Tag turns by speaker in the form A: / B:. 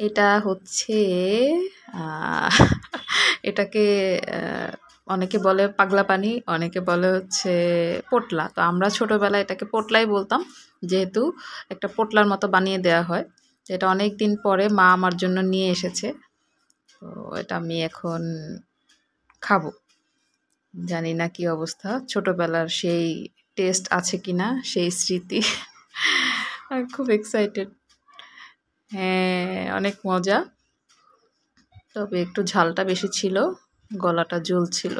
A: এটা হচ্ছে এটাকে অনেকে বলে পাগলা পানি, অনেকে বলে হচ্ছে পোটলা। তো আমরা ছোটোবেলায় এটাকে পোটলাই বলতাম, যেহেতু একটা পোটলার মতো বানিয়ে দেওয়া হয়। এটা অনেক দিন পরে মা আমার জন্য নিয়ে এসেছে। তো এটা আমি এখন খাব। জানি না কি অবস্থা, ছোটোবেলার সেই টেস্ট আছে কি না সেই স্মৃতি। খুব এক্সাইটেড হ্যাঁ। অনেক মজা। তবে একটু ঝালটা বেশি ছিল গলাটা জ্বলছিল।